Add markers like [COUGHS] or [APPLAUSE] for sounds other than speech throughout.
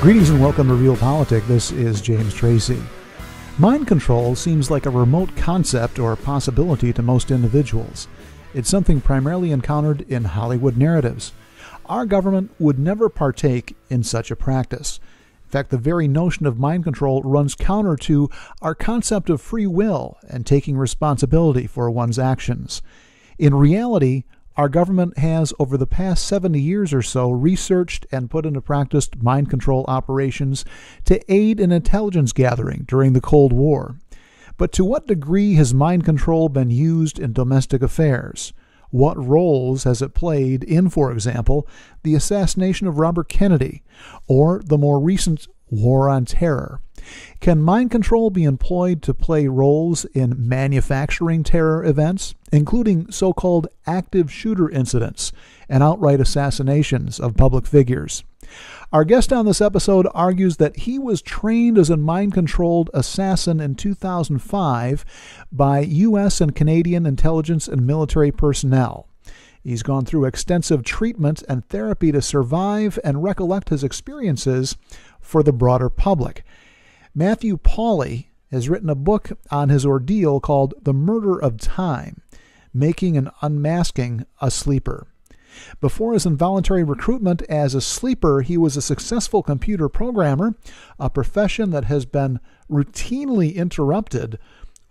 Greetings and welcome to Real Politik. This is James Tracy. Mind control seems like a remote concept or possibility to most individuals. It's something primarily encountered in Hollywood narratives. Our government would never partake in such a practice. In fact, the very notion of mind control runs counter to our concept of free will and taking responsibility for one's actions. In reality, our government has, over the past 70 years or so, researched and put into practice mind control operations to aid in intelligence gathering during the Cold War. But to what degree has mind control been used in domestic affairs? What roles has it played in, for example, the assassination of Robert Kennedy or the more recent War on Terror? Can mind control be employed to play roles in manufacturing terror events, including so called active shooter incidents and outright assassinations of public figures? Our guest on this episode argues that he was trained as a mind controlled assassin in 2005 by U.S. and Canadian intelligence and military personnel. He's gone through extensive treatment and therapy to survive and recollect his experiences for the broader public. Matthew Pauly has written a book on his ordeal called The Murder of Time Making and Unmasking a Sleeper. Before his involuntary recruitment as a sleeper, he was a successful computer programmer, a profession that has been routinely interrupted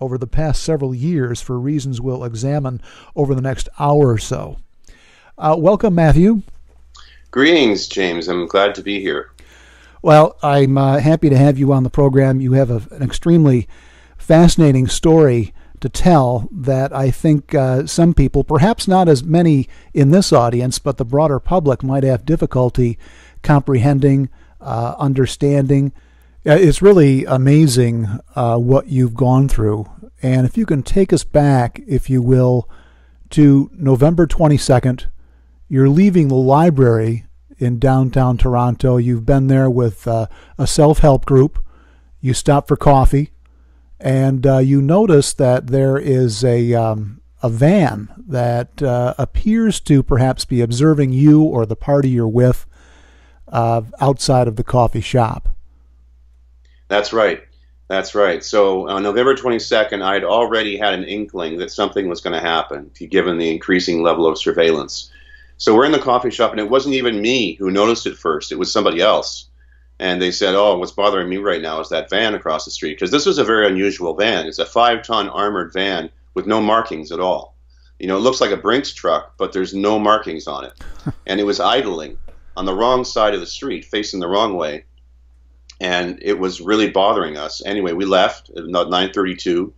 over the past several years for reasons we'll examine over the next hour or so. Uh, welcome, Matthew. Greetings, James. I'm glad to be here. Well, I'm uh, happy to have you on the program. You have a, an extremely fascinating story to tell that I think uh, some people, perhaps not as many in this audience, but the broader public might have difficulty comprehending, uh, understanding. Uh, it's really amazing uh, what you've gone through. And if you can take us back, if you will, to November 22nd, you're leaving the library in downtown Toronto. You've been there with uh, a self help group. You stop for coffee, and uh, you notice that there is a um, a van that uh, appears to perhaps be observing you or the party you're with uh, outside of the coffee shop. That's right. That's right. So on November 22nd, I'd already had an inkling that something was going to happen, given the increasing level of surveillance. So we're in the coffee shop, and it wasn't even me who noticed it first. It was somebody else. And they said, Oh, what's bothering me right now is that van across the street. Because this was a very unusual van. It's a five ton armored van with no markings at all. You know, it looks like a Brinks truck, but there's no markings on it. [LAUGHS] and it was idling on the wrong side of the street, facing the wrong way. And it was really bothering us. Anyway, we left at 9:32,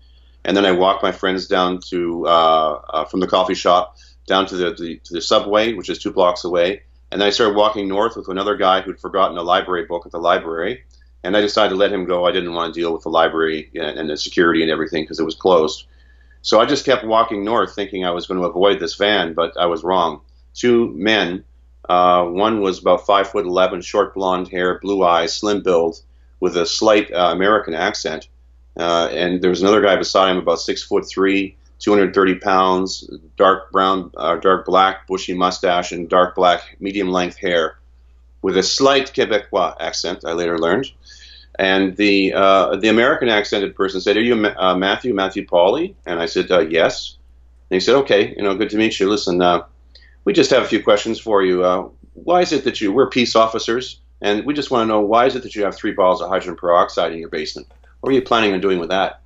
and then I walked my friends down to uh, uh, from the coffee shop down to the, the, to the subway, which is two blocks away. And then I started walking north with another guy who'd forgotten a library book at the library. And I decided to let him go. I didn't want to deal with the library and, and the security and everything because it was closed. So I just kept walking north, thinking I was going to avoid this van, but I was wrong. Two men, uh, one was about five foot eleven, short blonde hair, blue eyes, slim build, with a slight uh, American accent, uh, and there was another guy beside him, about six foot three, 230 pounds, dark brown, uh, dark black, bushy mustache, and dark black, medium length hair, with a slight Quebecois accent. I later learned, and the uh, the American accented person said, "Are you uh, Matthew Matthew Pauly?" And I said, uh, "Yes." And he said, "Okay, you know, good to meet you. Listen, uh, we just have a few questions for you. Uh, why is it that you we're peace officers, and we just want to know why is it that you have three bottles of hydrogen peroxide in your basement? What are you planning on doing with that?"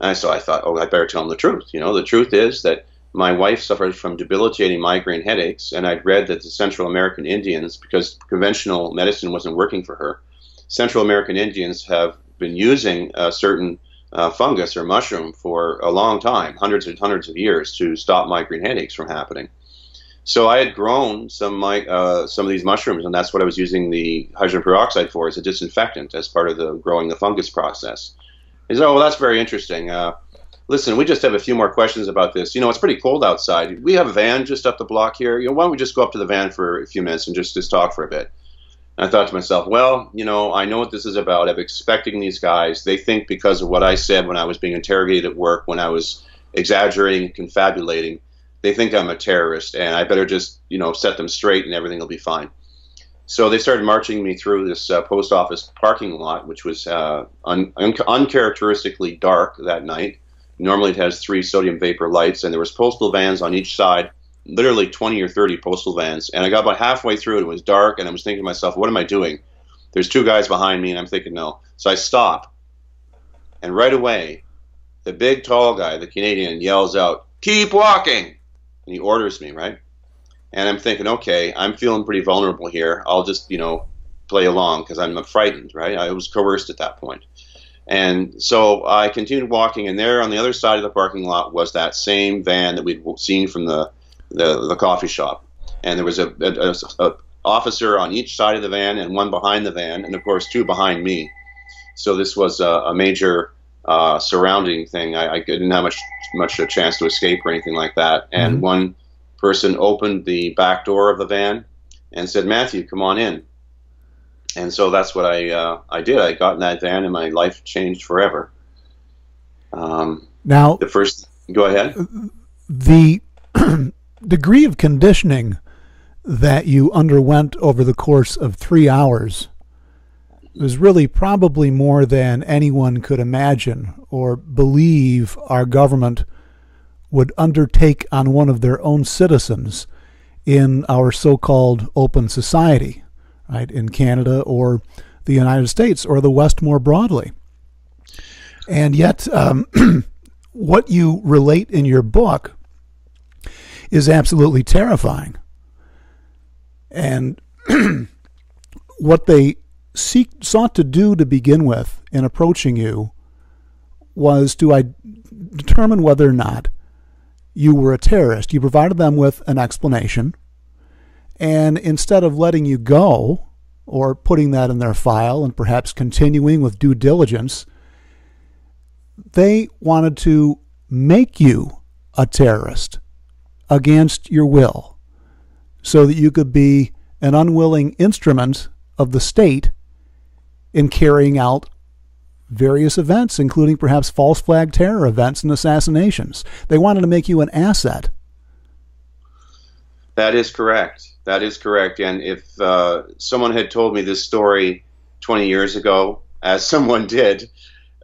And so I thought, oh, I better tell him the truth. You know, the truth is that my wife suffers from debilitating migraine headaches, and I'd read that the Central American Indians, because conventional medicine wasn't working for her, Central American Indians have been using a certain uh, fungus or mushroom for a long time, hundreds and hundreds of years, to stop migraine headaches from happening. So I had grown some my, uh, some of these mushrooms, and that's what I was using the hydrogen peroxide for as a disinfectant as part of the growing the fungus process. He said, "Oh, well, that's very interesting. Uh, listen, we just have a few more questions about this. You know, it's pretty cold outside. We have a van just up the block here. You know, why don't we just go up to the van for a few minutes and just just talk for a bit?" And I thought to myself, well, you know, I know what this is about. I'm expecting these guys. They think because of what I said when I was being interrogated at work, when I was exaggerating, confabulating, they think I'm a terrorist, and I better just, you know, set them straight, and everything will be fine. So they started marching me through this uh, post office parking lot, which was uh, un- un- uncharacteristically dark that night. Normally, it has three sodium vapor lights, and there was postal vans on each side, literally 20 or 30 postal vans. And I got about halfway through, and it was dark, and I was thinking to myself, "What am I doing?" There's two guys behind me, and I'm thinking, "No." So I stop, and right away, the big tall guy, the Canadian, yells out, "Keep walking!" And he orders me, right? And I'm thinking, okay, I'm feeling pretty vulnerable here. I'll just, you know, play along because I'm frightened, right? I was coerced at that point. And so I continued walking, and there on the other side of the parking lot was that same van that we'd seen from the, the, the coffee shop. And there was a, a, a, officer on each side of the van and one behind the van, and of course, two behind me. So this was a, a major uh, surrounding thing. I, I, didn't have much much a chance to escape or anything like that. And mm-hmm. one person opened the back door of the van and said, "Matthew, come on in." And so that's what I uh, I did. I got in that van, and my life changed forever. Um, now, the first, go ahead. The [CLEARS THROAT] degree of conditioning that you underwent over the course of three hours was really probably more than anyone could imagine or believe our government would undertake on one of their own citizens in our so called open society, right, in Canada or the United States or the West more broadly. And yet, um, [CLEARS THROAT] what you relate in your book is absolutely terrifying. And [CLEARS THROAT] what they seek, sought to do to begin with in approaching you was to I, determine whether or not you were a terrorist. You provided them with an explanation, and instead of letting you go or putting that in their file and perhaps continuing with due diligence, they wanted to make you a terrorist against your will so that you could be an unwilling instrument of the state in carrying out various events, including perhaps false flag terror events and assassinations. They wanted to make you an asset. That is correct. That is correct. And if uh, someone had told me this story 20 years ago, as [LAUGHS] someone did,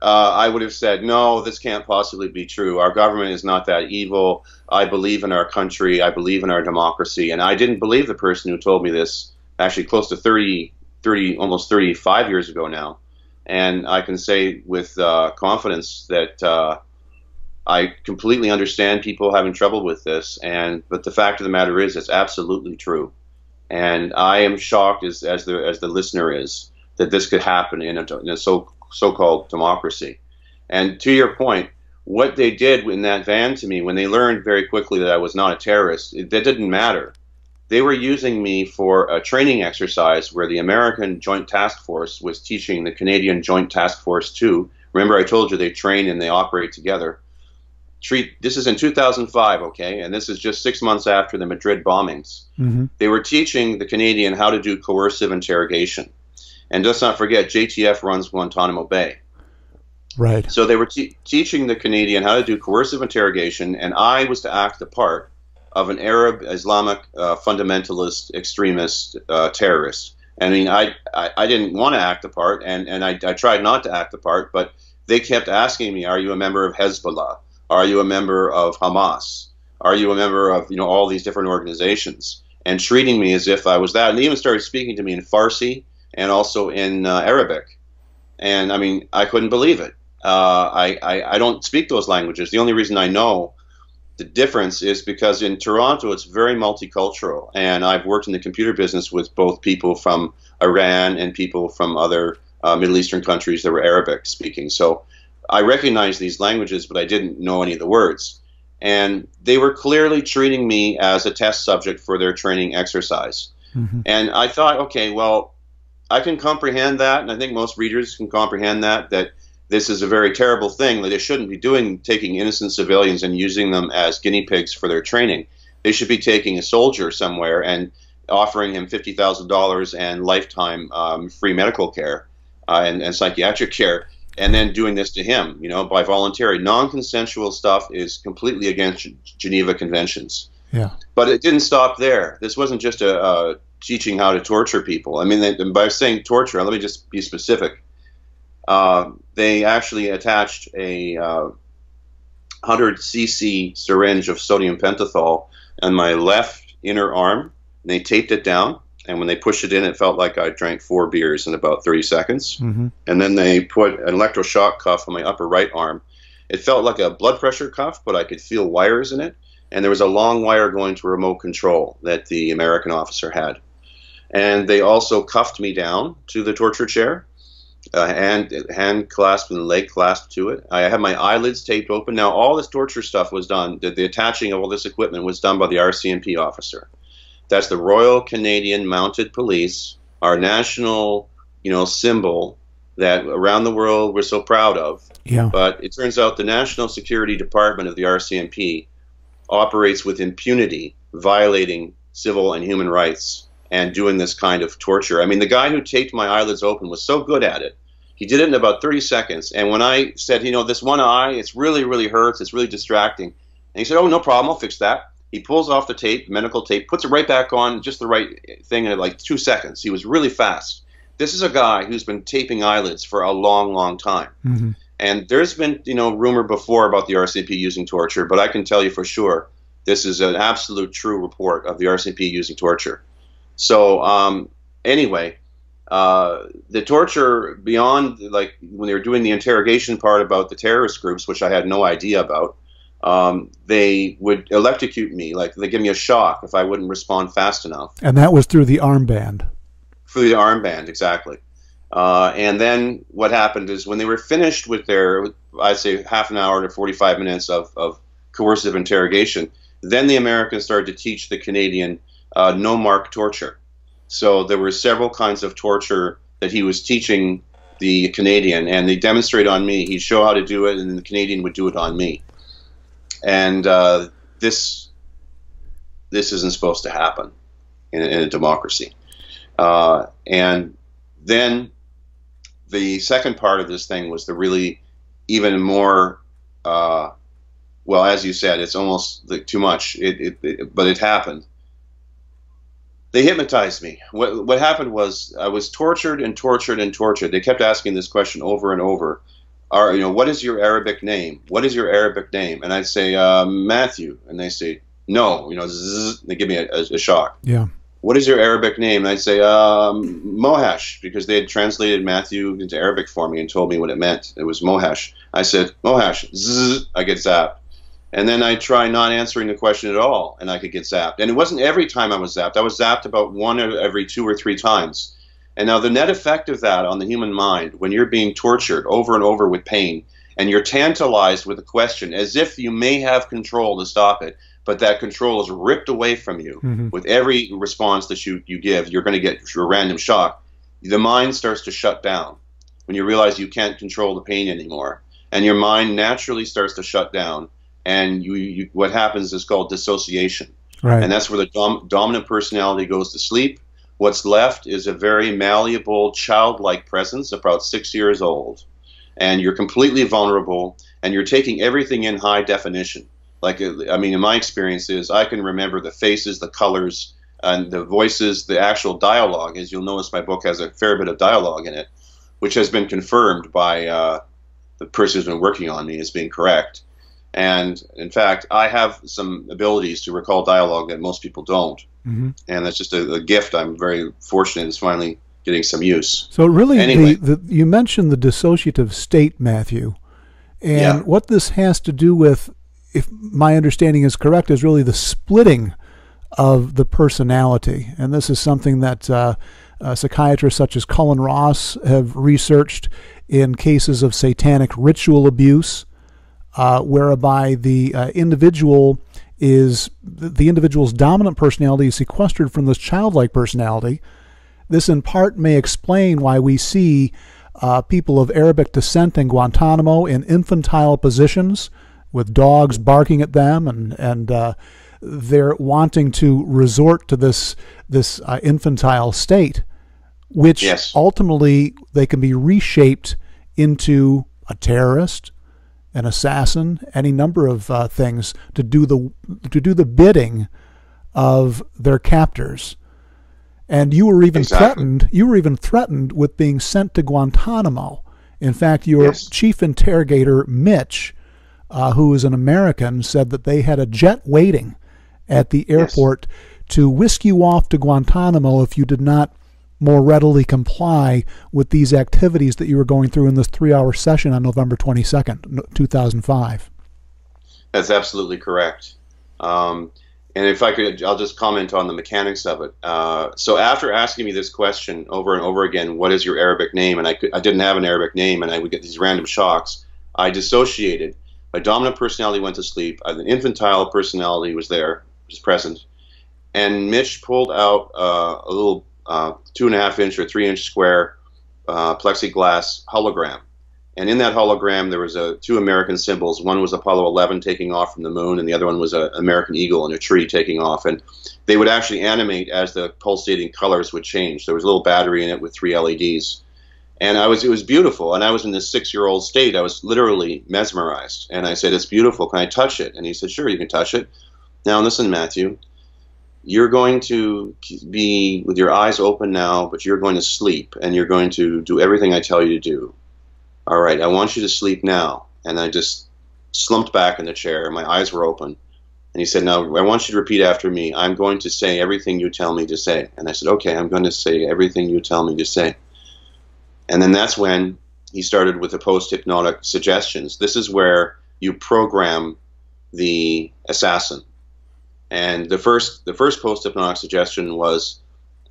uh, I would have said, no, this can't possibly be true. Our government is not that evil. I believe in our country. I believe in our democracy. And I didn't believe the person who told me this actually close to 30 30, almost 35 years ago now. And I can say with uh, confidence that uh, I completely understand people having trouble with this. And but the fact of the matter is, it's absolutely true. And I am shocked as, as the as the listener is that this could happen in a, in a so so-called democracy. And to your point, what they did in that van to me when they learned very quickly that I was not a terrorist, it, that didn't matter they were using me for a training exercise where the American Joint Task Force was teaching the Canadian Joint Task Force 2. Remember, I told you they train and they operate together. Treat this is in 2005, okay, and this is just six months after the Madrid bombings. Mm-hmm. They were teaching the Canadian how to do coercive interrogation, and let's not forget JTF runs Guantanamo Bay. Right. So they were te- teaching the Canadian how to do coercive interrogation, and I was to act the part of an Arab Islamic uh, fundamentalist extremist uh, terrorist. I mean, I, I, I, didn't want to act the part, and, and I, I tried not to act the part, but they kept asking me, "Are you a member of Hezbollah? Are you a member of Hamas? Are you a member of you know all these different organizations?" And treating me as if I was that, and they even started speaking to me in Farsi and also in uh, Arabic. And I mean, I couldn't believe it. Uh, I, I I don't speak those languages. The only reason I know the difference is because in Toronto it's very multicultural, and I've worked in the computer business with both people from Iran and people from other uh, Middle Eastern countries that were Arabic speaking. So I recognized these languages, but I didn't know any of the words. And they were clearly treating me as a test subject for their training exercise. Mm-hmm. And I thought, okay, well, I can comprehend that, and I think most readers can comprehend that, that this is a very terrible thing that they shouldn't be doing, taking innocent civilians and using them as guinea pigs for their training. They should be taking a soldier somewhere and offering him fifty thousand dollars and lifetime um, free medical care uh, and, and, psychiatric care, and then doing this to him, you know, by voluntary, non-consensual stuff is completely against Geneva Conventions. Yeah. But it didn't stop there. This wasn't just a, a teaching how to torture people. I mean, they, by saying torture, let me just be specific. Uh, they actually attached a uh, 100 cc syringe of sodium pentothal on my left inner arm. And they taped it down, and when they pushed it in, it felt like I drank four beers in about 30 seconds. Mm-hmm. And then they put an electroshock cuff on my upper right arm. It felt like a blood pressure cuff, but I could feel wires in it. And there was a long wire going to a remote control that the American officer had. And they also cuffed me down to the torture chair uh, hand hand clasp and leg clasp to it. I had my eyelids taped open. Now all this torture stuff was done. The, the, attaching of all this equipment was done by the RCMP officer. That's the Royal Canadian Mounted Police, our national, you know, symbol that around the world we're so proud of. Yeah. But it turns out the National Security Department of the RCMP operates with impunity, violating civil and human rights and doing this kind of torture. I mean, the guy who taped my eyelids open was so good at it. He did it in about 30 seconds. And when I said, you know, this one eye, it's really, really hurts, it's really distracting. And he said, oh, no problem, I'll fix that. He pulls off the tape, medical tape, puts it right back on, just the right thing in like two seconds. He was really fast. This is a guy who's been taping eyelids for a long, long time. Mm-hmm. And there's been, you know, rumor before about the RCMP using torture, but I can tell you for sure this is an absolute true report of the RCMP using torture. So um, anyway, uh, the torture beyond like when they were doing the interrogation part about the terrorist groups, which I had no idea about, um, they would electrocute me, like they give me a shock if I wouldn't respond fast enough. And that was through the armband. Through the armband, exactly. Uh, and then what happened is when they were finished with their, I'd say half an hour to 45 minutes of, of coercive interrogation, then the Americans started to teach the Canadian uh, no mark torture. So there were several kinds of torture that he was teaching the Canadian, and they demonstrate on me. He'd show how to do it, and the Canadian would do it on me. And uh, this this isn't supposed to happen in, in a democracy. Uh, and then the second part of this thing was the really even more uh, well, as you said, it's almost like too much. It, it, it, but it happened they hypnotized me. What, what happened was I was tortured and tortured and tortured. They kept asking this question over and over. Are, you know, what is your Arabic name? What is your Arabic name? And I'd say uh, Matthew, and they say no. You know, zzz, they give me a, a, shock. Yeah. What is your Arabic name? And I'd say um, Mohash because they had translated Matthew into Arabic for me and told me what it meant. It was Mohash. I said Mohash. Zzz, I get zapped. And then I try not answering the question at all, and I could get zapped. And it wasn't every time I was zapped. I was zapped about one every two or three times. And now the net effect of that on the human mind, when you're being tortured over and over with pain, and you're tantalized with a question as if you may have control to stop it, but that control is ripped away from you mm-hmm. with every response that you, you give, you're going to get a random shock. The mind starts to shut down when you realize you can't control the pain anymore. And your mind naturally starts to shut down and you, you, what happens is called dissociation. Right. And that's where the dom- dominant personality goes to sleep. What's left is a very malleable, childlike presence, about six years old. And you're completely vulnerable, and you're taking everything in high definition. Like, I mean, in my experience, is I can remember the faces, the colors, and the voices, the actual dialogue. As you'll notice, my book has a fair bit of dialogue in it, which has been confirmed by uh, the person who's been working on me as being correct. And in fact, I have some abilities to recall dialogue that most people don't. Mm-hmm. And that's just a, a, gift. I'm very fortunate is finally getting some use. So, really, anyway. the, the, you mentioned the dissociative state, Matthew. And yeah. what this has to do with, if my understanding is correct, is really the splitting of the personality. And this is something that uh, uh, psychiatrists such as Colin Ross have researched in cases of satanic ritual abuse uh, whereby the uh, individual is the individual's dominant personality is sequestered from this childlike personality. This, in part, may explain why we see uh, people of Arabic descent in Guantanamo in infantile positions, with dogs barking at them, and and uh, they're wanting to resort to this this uh, infantile state, which yes. ultimately they can be reshaped into a terrorist, an assassin, any number of uh, things to do the to do the bidding of their captors. And you were even Exactly. threatened. You were even threatened with being sent to Guantanamo. In fact, your Yes. chief interrogator, Mitch, uh, who is an American, said that they had a jet waiting at the airport to whisk you off to Guantanamo if you did not more readily comply with these activities that you were going through in this three-hour session on November 22nd, 2005. That's absolutely correct. Um, and if I could, I'll just comment on the mechanics of it. Uh, so after asking me this question over and over again, what is your Arabic name? And I, could, I didn't have an Arabic name, and I would get these random shocks. I dissociated. My dominant personality went to sleep. The infantile personality was there, was present. And Mitch pulled out uh, a little uh, two and a half inch or three inch square uh, plexiglass hologram. And in that hologram, there was a, two American symbols. One was Apollo 11 taking off from the moon, and the other one was an American eagle and a tree taking off. And they would actually animate as the pulsating colors would change. There was a little battery in it with three LEDs, and I was it was beautiful. And I was in this six-year-old state. I was literally mesmerized. And I said, "It's beautiful. Can I touch it?" And he said, "Sure, you can touch it." Now listen, Matthew. You're going to be with your eyes open now, but you're going to sleep, and you're going to do everything I tell you to do all right, I want you to sleep now. And I just slumped back in the chair. My eyes were open. And he said, Now, I want you to repeat after me. I'm going to say everything you tell me to say. And I said, Okay, I'm going to say everything you tell me to say. And then that's when he started with the post hypnotic suggestions. This is where you program the assassin. And the first, the first post hypnotic suggestion was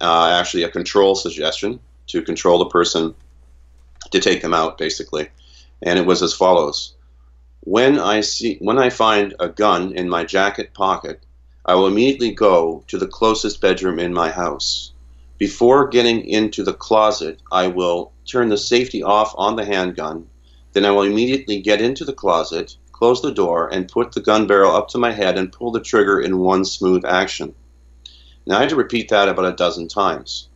uh, actually a control suggestion to control the person to take them out, basically. And it was as follows: When I see, when I find a gun in my jacket pocket, I will immediately go to the closest bedroom in my house. Before getting into the closet, I will turn the safety off on the handgun. Then I will immediately get into the closet, close the door, and put the gun barrel up to my head and pull the trigger in one smooth action. Now I had to repeat that about a dozen times.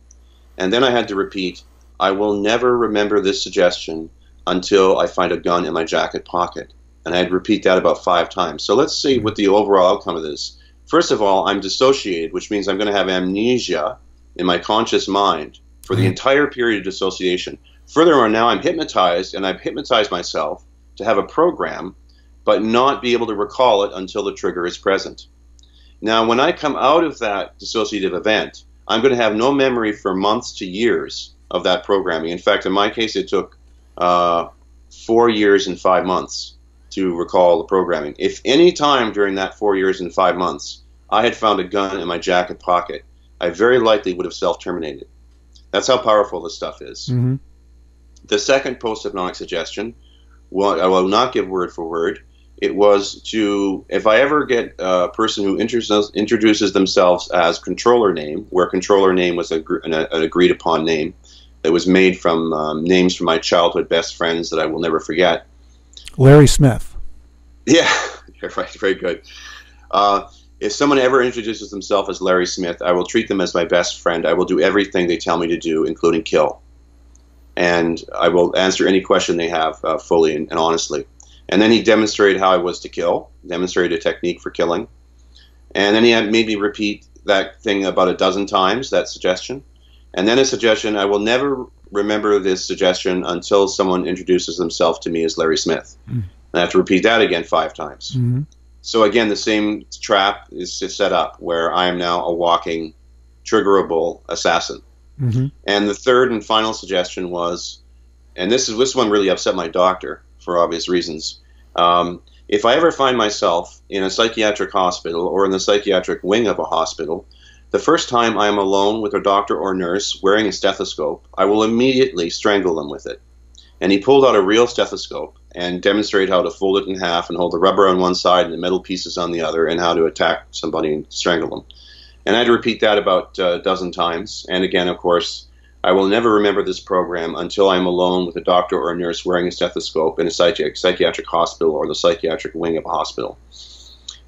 And then I had to repeat, I will never remember this suggestion until I find a gun in my jacket pocket. And I'd repeat that about five times. So let's see what the overall outcome of this. First of all, I'm dissociated, which means I'm going to have amnesia in my conscious mind for the Mhm. entire period of dissociation. Furthermore, now I'm hypnotized, and I've hypnotized myself to have a program, but not be able to recall it until the trigger is present. Now, when I come out of that dissociative event, I'm going to have no memory for months to years of that programming. In fact, in my case, it took uh, four years and five months to recall the programming. If any time during that four years and five months I had found a gun in my jacket pocket, I very likely would have self terminated. That's how powerful this stuff is. Mm-hmm. The second post hypnotic suggestion, well, I will not give word for word. It was to, if I ever get a person who introduces, introduces themselves as controller name, where controller name was a, an, an agreed upon name that was made from um, names from my childhood best friends that I will never forget. Larry Smith. Yeah, [LAUGHS] right. Very good. Uh, if someone ever introduces themselves as Larry Smith, I will treat them as my best friend. I will do everything they tell me to do, including kill. And I will answer any question they have uh, fully and, and honestly. And then he demonstrated how I was to kill, demonstrated a technique for killing. And then he had made me repeat that thing about a dozen times, that suggestion. And then a suggestion I will never remember this suggestion until someone introduces themselves to me as Larry Smith. Mm. And I have to repeat that again five times. Mm-hmm. So again, the same trap is set up where I am now a walking, triggerable assassin. Mm-hmm. And the third and final suggestion was, and this is this one really upset my doctor for obvious reasons. Um, if I ever find myself in a psychiatric hospital or in the psychiatric wing of a hospital, the first time I am alone with a doctor or nurse wearing a stethoscope, I will immediately strangle them with it. And he pulled out a real stethoscope and demonstrated how to fold it in half and hold the rubber on one side and the metal pieces on the other, and how to attack somebody and strangle them. And I had to repeat that about uh, a dozen times. And again, of course, I will never remember this program until I'm alone with a doctor or a nurse wearing a stethoscope in a psychi- psychiatric hospital or the psychiatric wing of a hospital.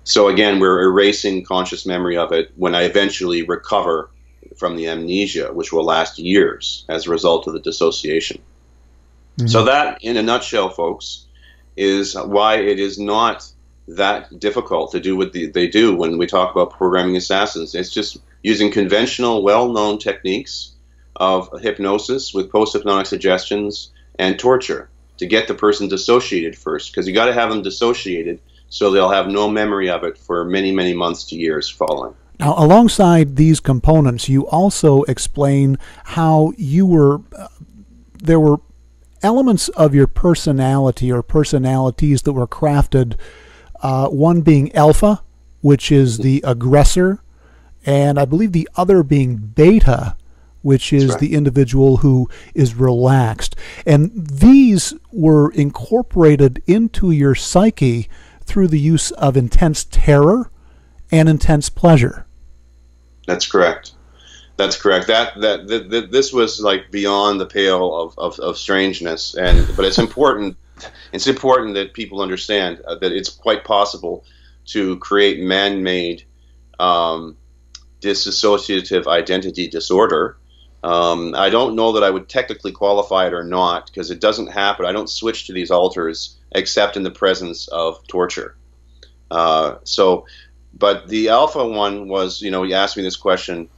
So again, we're erasing conscious memory of it when I eventually recover from the amnesia, which will last years as a result of the dissociation. Mm-hmm. So that, in a nutshell, folks, is why it is not that difficult to do what the, they do when we talk about programming assassins. It's just using conventional, well known techniques of hypnosis with post hypnotic suggestions and torture to get the person dissociated first, because you got to have them dissociated so they'll have no memory of it for many, many months to years following. Now, alongside these components, you also explain how you were, uh, there were elements of your personality or personalities that were crafted, uh, one being alpha, which is the aggressor, and I believe the other being beta, which is right. the individual who is relaxed. And these were incorporated into your psyche through the use of intense terror and intense pleasure. That's correct. That's correct. That, that that, that this was like beyond the pale of, of, of, strangeness, and but it's important. It's important that people understand uh, that it's quite possible to create man-made um, dissociative identity disorder. Um, I don't know that I would technically qualify it or not because it doesn't happen. I don't switch to these alters except in the presence of torture. Uh, so, but the alpha one was, you know, he asked me this question,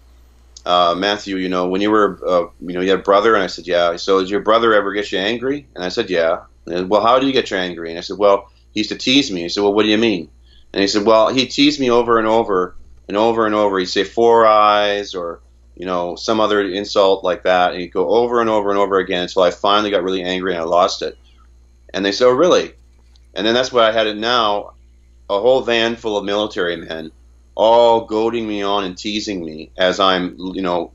uh, Matthew, you know, when you were, uh, you know, you had a brother, and I said, yeah. So, does your brother ever get you angry? And I said, yeah. And, well, how do you get you angry? And I said, well, he used to tease me. He said, well, what do you mean? And he said, well, he teased me over and over and over and over. He'd say four eyes or, you know, some other insult like that. And he'd go over and over and over again until I finally got really angry and I lost it. And they said, oh, really? And then that's why I had it now a whole van full of military men, all goading me on and teasing me as I'm, you know,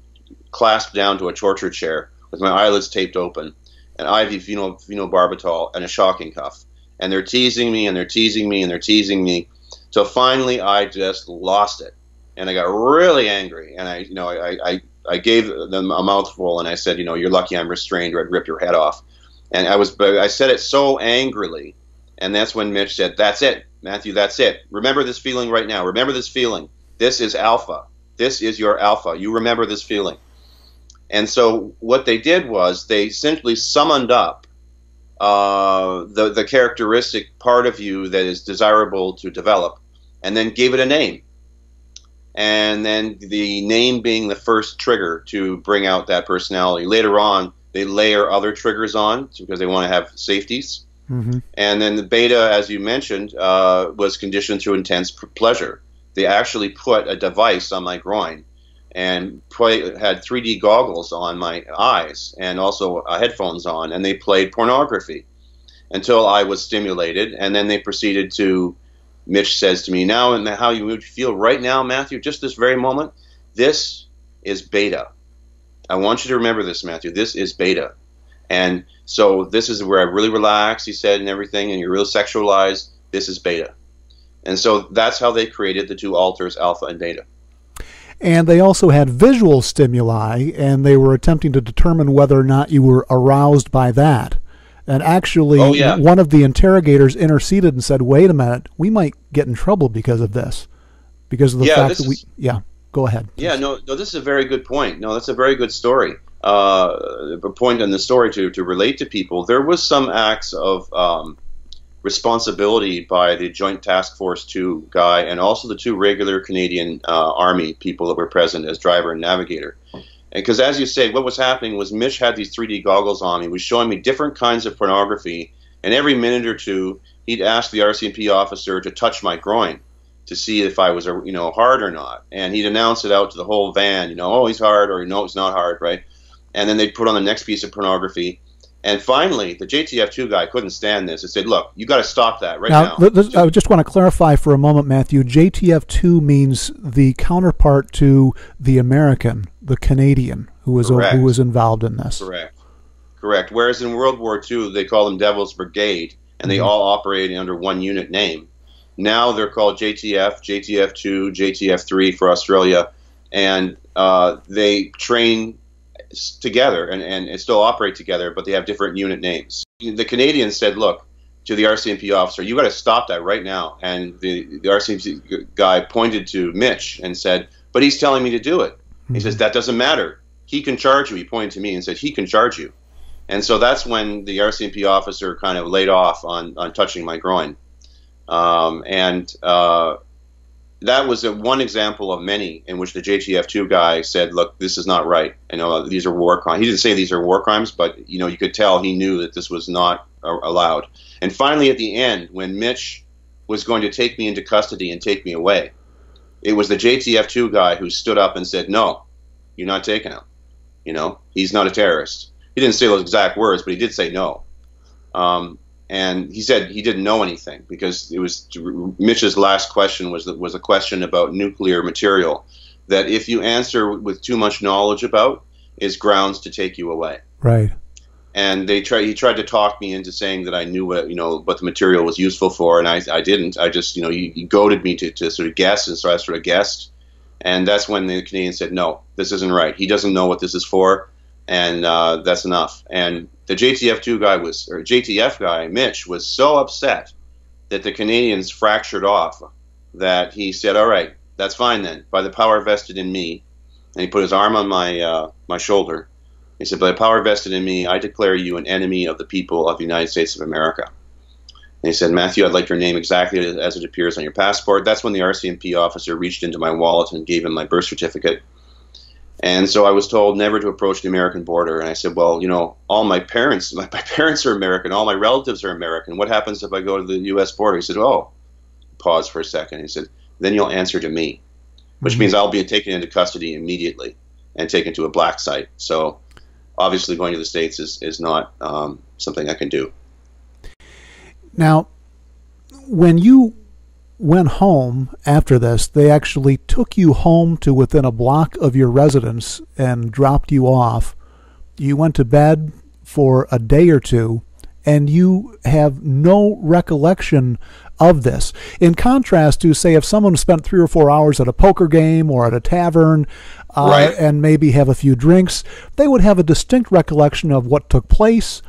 clasped down to a torture chair with my eyelids taped open, and IV phenobarbital, and a shocking cuff. And they're teasing me, and they're teasing me, and they're teasing me. So finally, I just lost it, and I got really angry, and I, you know, I, I, I gave them a mouthful, and I said, you know, you're lucky I'm restrained, or I'd rip your head off. And I was, I said it so angrily, and that's when Mitch said, "That's it. Matthew, that's it. Remember this feeling right now. Remember this feeling. This is alpha. This is your alpha. You remember this feeling. And so what they did was they simply summoned up uh, the, the characteristic part of you that is desirable to develop and then gave it a name. And then the name being the first trigger to bring out that personality. Later on, they layer other triggers on because they want to have safeties. Mm-hmm. And then the beta, as you mentioned, uh, was conditioned through intense pleasure. They actually put a device on my groin and play, had 3D goggles on my eyes and also uh, headphones on, and they played pornography until I was stimulated. And then they proceeded to, Mitch says to me, now and how you feel right now, Matthew, just this very moment, this is beta. I want you to remember this, Matthew. This is beta. And so this is where I really relax, he said, and everything, and you're real sexualized. This is beta. And so that's how they created the two alters, alpha and beta. And they also had visual stimuli, and they were attempting to determine whether or not you were aroused by that. And actually, oh, yeah. one of the interrogators interceded and said, "Wait a minute, we might get in trouble because of this, because of the yeah, fact that we." Is, yeah, go ahead. Yeah, no, no, this is a very good point. No, that's a very good story uh, point in the story to, to relate to people, there was some acts of um, responsibility by the Joint Task Force 2 guy and also the two regular Canadian uh, Army people that were present as driver and navigator. Because as you say, what was happening was Mitch had these 3D goggles on. He was showing me different kinds of pornography, and every minute or two, he'd ask the RCMP officer to touch my groin to see if I was, you know, hard or not. And he'd announce it out to the whole van, you know, oh, he's hard, or no, he's not hard, right? and then they'd put on the next piece of pornography. And finally, the JTF2 guy couldn't stand this and said, "Look, you got to stop that right now." now. I just want to clarify for a moment, Matthew. JTF2 means the counterpart to the American, the Canadian, who was who was involved in this. Correct. Correct. Whereas in World War II, they call them Devil's Brigade, and they mm-hmm. all operated under one unit name. Now they're called JTF, JTF2, JTF3 for Australia, and uh, they train together and, and, still operate together, but they have different unit names. The Canadians said, look, to the RCMP officer, you got to stop that right now. And the, the RCMP guy pointed to Mitch and said, but he's telling me to do it. Mm-hmm. He says, that doesn't matter. He can charge you. He pointed to me and said, he can charge you. And so that's when the RCMP officer kind of laid off on, on touching my groin. Um, and uh, that was a, one example of many in which the JTF2 guy said, "Look, this is not right. You know, these are war crimes." He didn't say these are war crimes, but you know, you could tell he knew that this was not uh, allowed. And finally, at the end, when Mitch was going to take me into custody and take me away, it was the JTF2 guy who stood up and said, "No, you're not taking him. You know, he's not a terrorist." He didn't say those exact words, but he did say no. Um, and he said he didn't know anything because it was Mitch's last question was was a question about nuclear material that if you answer with too much knowledge about is grounds to take you away. Right. And they tried. He tried to talk me into saying that I knew what you know what the material was useful for, and I, I didn't. I just you know he, he goaded me to, to sort of guess, and so I sort of guessed, and that's when the Canadian said, "No, this isn't right. He doesn't know what this is for, and uh, that's enough." And the JTF2 guy was, or JTF guy, Mitch, was so upset that the Canadians fractured off that he said, "All right, that's fine then. By the power vested in me," and he put his arm on my uh, my shoulder. He said, "By the power vested in me, I declare you an enemy of the people of the United States of America." And he said, "Matthew, I'd like your name exactly as it appears on your passport." That's when the RCMP officer reached into my wallet and gave him my birth certificate. And so I was told never to approach the American border. And I said, well, you know, all my parents, [LAUGHS] my, my, parents are American, all my relatives are American. What happens if I go to the U.S. border? He said, oh, pause for a second. He said, then you'll answer to me, which mm-hmm. means I'll be taken into custody immediately and taken to a black site. So obviously going to the States is, is not um, something I can do. Now, when you went home after this, they actually took you home to within a block of your residence and dropped you off. You went to bed for a day or two, and you have no recollection of this. In contrast to, say, if someone spent three or four hours at a poker game or at a tavern uh, right. and maybe have a few drinks, they would have a distinct recollection of what took place,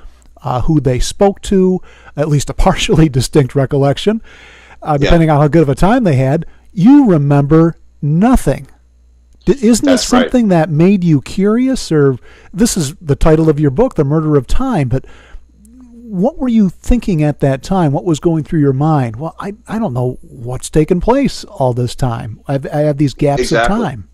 uh, who they spoke to, at least a [LAUGHS] partially distinct recollection uh, depending yeah. on how good of a time they had, you remember nothing. Isn't this something right. that made you curious? Or this is the title of your book, The Murder of Time, but what were you thinking at that time? What was going through your mind? Well, I, I don't know what's taken place all this time. I've, I have these gaps exactly. in time.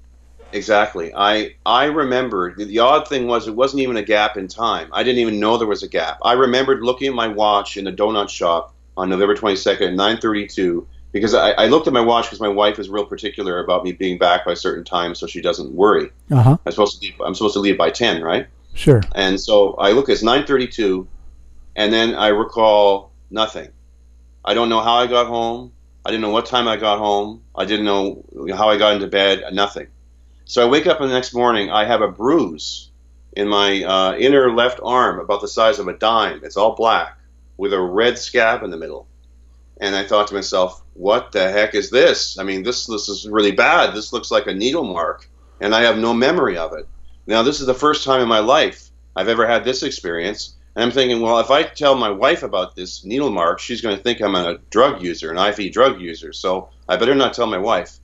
Exactly. I I remembered the odd thing was it wasn't even a gap in time. I didn't even know there was a gap. I remembered looking at my watch in the donut shop on November 22nd at 9:32 because I, I, looked at my watch because my wife is real particular about me being back by a certain time so she doesn't worry. Uh-huh. I'm supposed to leave, I'm supposed to leave by 10, right? Sure. And so I look it's 9:32 and then I recall nothing. I don't know how I got home. I didn't know what time I got home. I didn't know how I got into bed. Nothing. So I wake up the next morning. I have a bruise in my uh, inner left arm about the size of a dime. It's all black with a red scab in the middle. And I thought to myself, what the heck is this? I mean, this this is really bad. This looks like a needle mark, and I have no memory of it. Now, this is the first time in my life I've ever had this experience. And I'm thinking, well, if I tell my wife about this needle mark, she's going to think I'm a drug user, an IV drug user. So I better not tell my wife.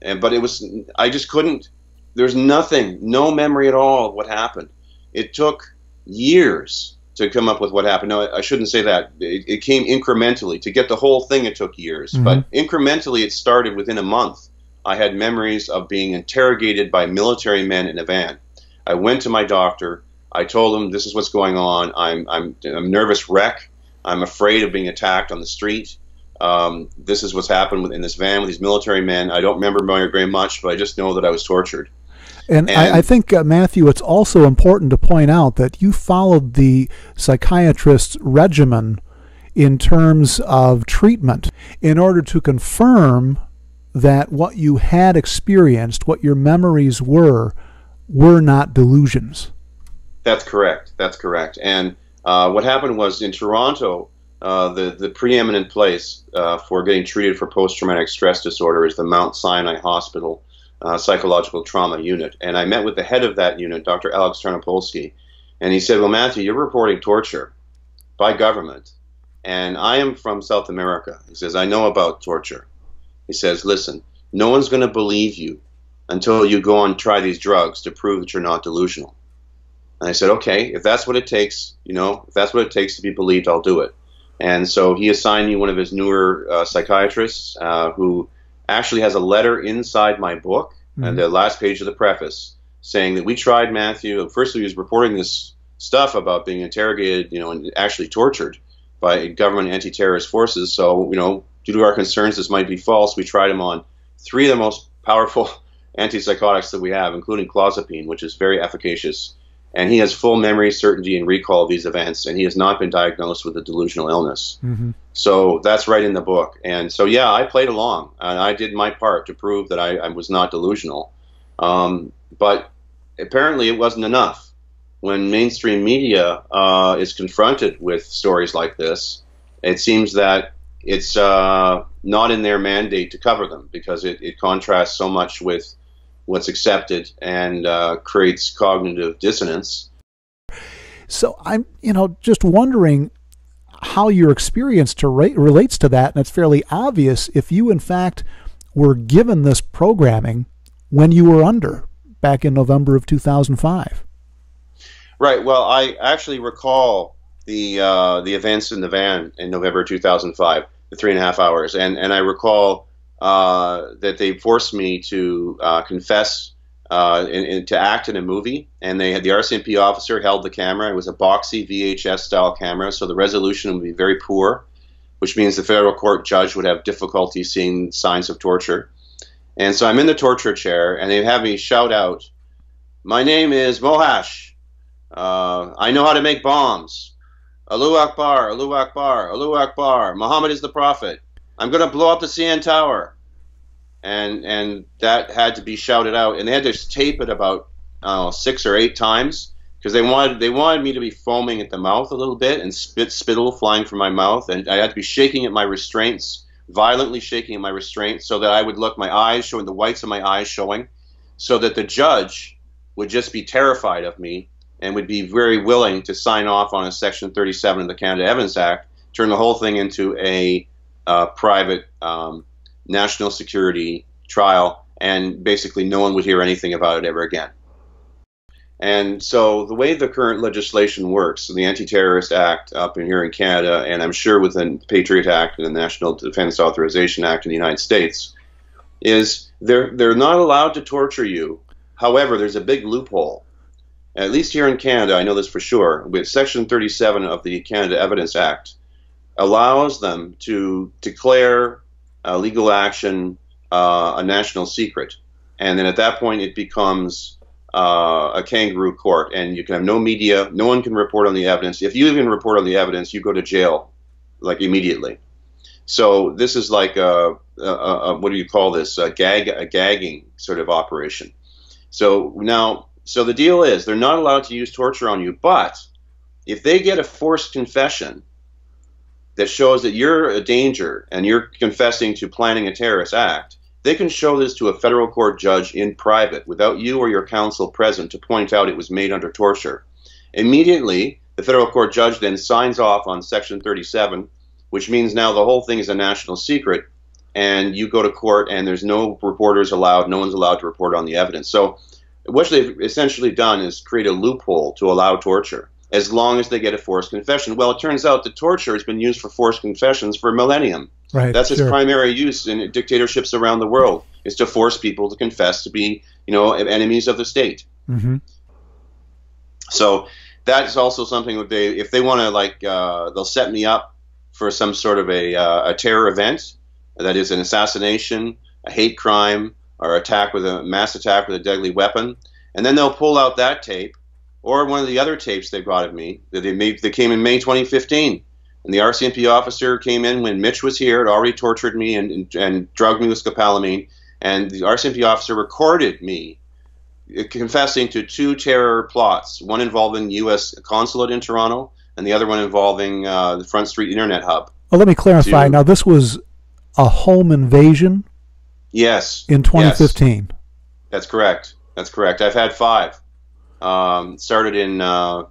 And but it was, I just couldn't. There's nothing, no memory at all of what happened. It took years to come up with what happened. No, I shouldn't say that. It, it came incrementally. To get the whole thing, it took years. Mm-hmm. But incrementally, it started within a month. I had memories of being interrogated by military men in a van. I went to my doctor. I told him this is what's going on. I'm I'm I'm nervous wreck. I'm afraid of being attacked on the street. Um, this is what's happened in this van with these military men. I don't remember very much, but I just know that I was tortured. And, and I, I, think, uh, Matthew, it's also important to point out that you followed the psychiatrist's regimen in terms of treatment in order to confirm that what you had experienced, what your memories were, were not delusions. That's correct. That's correct. And uh, what happened was in Toronto, uh, the the preeminent place uh, for getting treated for post traumatic stress disorder is the Mount Sinai Hospital uh, psychological trauma unit. And I met with the head of that unit, Dr. Alex Tarnopolsky, and he said, Well, Matthew, you're reporting torture by government, and I am from South America. He says, I know about torture. He says, Listen, no one's going to believe you until you go and try these drugs to prove that you're not delusional. And I said, okay, if that's what it takes, you know, if that's what it takes to be believed, I'll do it. And so he assigned me one of his newer uh, psychiatrists uh, who actually has a letter inside my book mm-hmm. and the last page of the preface saying that we tried Matthew. First, he was reporting this stuff about being interrogated, you know, and actually tortured by government anti-terrorist forces. So, you know, due to our concerns this might be false, we tried him on three of the most powerful [LAUGHS] antipsychotics that we have, including clozapine, which is very efficacious. And he has full memory, certainty, and recall of these events, and he has not been diagnosed with a delusional illness. Mm-hmm. So that's right in the book. And so, yeah, I played along, and I did my part to prove that I, I was not delusional. Um, but apparently, it wasn't enough. When mainstream media uh, is confronted with stories like this, it seems that it's uh, not in their mandate to cover them because it, it contrasts so much with what's accepted and uh, creates cognitive dissonance. So I'm, you know, just wondering how your experience to ra- relates to that, and it's fairly obvious if you, in fact, were given this programming when you were under back in November of 2005. Right. Well, I actually recall the uh, the events in the van in November 2005, the three and a half hours, and and I recall uh, that they forced me to uh, confess uh, and, and, to act in a movie. And they had the RCMP officer held the camera. It was a boxy VHS style camera, so the resolution would be very poor, which means the federal court judge would have difficulty seeing signs of torture. And so I'm in the torture chair, and they have me shout out, "My name is Mohash. Uh, I know how to make bombs. Allahu Akbar, Allahu Akbar, Allahu Akbar. Muhammad is the prophet." I'm going to blow up the CN Tower. And and that had to be shouted out, and they had to tape it about six or eight times. Because they wanted they wanted me to be foaming at the mouth a little bit and spit spittle flying from my mouth, and I had to be shaking at my restraints, violently shaking at my restraints, so that I would look my eyes showing the whites of my eyes showing, so that the judge would just be terrified of me and would be very willing to sign off on a Section 37 of the Canada Evidence Act, turn the whole thing into a uh, private um, national security trial, and basically no one would hear anything about it ever again. And so the way the current legislation works, the Anti-Terrorist Act up in here in Canada, and I'm sure within the Patriot Act and the National Defense Authorization Act in the United States, is they're they're not allowed to torture you. However, there's a big loophole. At least here in Canada, I know this for sure. With Section 37 of the Canada Evidence Act, allows them to declare a legal action uh, a national secret. And then at that point, it becomes uh, a kangaroo court, and you can have no media, no one can report on the evidence. If you even report on the evidence, you go to jail, like immediately. So this is like a, a, a what do you call this? A gag, a gagging sort of operation. So now, so the deal is they're not allowed to use torture on you, but if they get a forced confession, that shows that you're a danger and you're confessing to planning a terrorist act, they can show this to a federal court judge in private without you or your counsel present to point out it was made under torture. Immediately, the federal court judge then signs off on Section 37, which means now the whole thing is a national secret, and you go to court and there's no reporters allowed, no one's allowed to report on the evidence. So, what they've essentially done is create a loophole to allow torture as long as they get a forced confession. Well, it turns out that torture has been used for forced confessions for a millennium. Right, That's its sure. primary use in dictatorships around the world is to force people to confess to be, you know, enemies of the state. Mm-hmm. So that's also something that they, if they want to, like, uh, they'll set me up for some sort of a, uh, a terror event, that is an assassination, a hate crime, or attack with a mass attack with a deadly weapon, and then they'll pull out that tape or one of the other tapes they got of me that they made came in May 2015. And the RCMP officer came in when Mitch was here, had already tortured me and, and, and drugged me with scopolamine. And the RCMP officer recorded me confessing to two terror plots, one involving the U.S. consulate in Toronto and the other one involving uh, the Front Street Internet Hub. Well, let me clarify. To, now, this was a home invasion? Yes. In 2015? Yes. That's correct. That's correct. I've had five. Um, started in uh,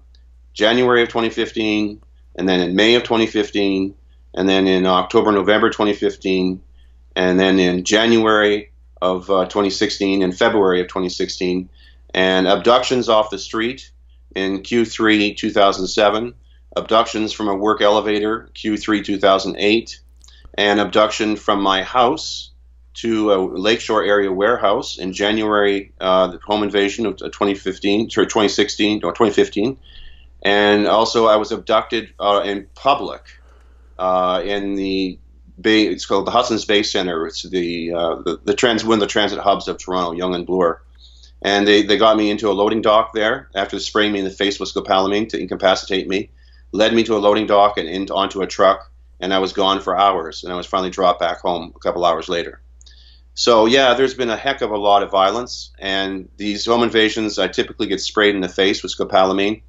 January of 2015, and then in May of 2015, and then in October, November 2015, and then in January of uh, 2016 and February of 2016, and abductions off the street in Q3 2007, abductions from a work elevator Q3 2008, and abduction from my house to a Lakeshore area warehouse in January, uh, the home invasion of 2015, or 2016 or 2015, and also I was abducted uh, in public uh, in the Bay. It's called the Hudson's Bay Center. It's the uh, the, the trans one of the transit hubs of Toronto, Yonge and Bloor. And they, they got me into a loading dock there after spraying me in the face with scopolamine to incapacitate me, led me to a loading dock and into, onto a truck, and I was gone for hours. And I was finally dropped back home a couple hours later. So yeah, there's been a heck of a lot of violence, and these home invasions, I typically get sprayed in the face with scopolamine.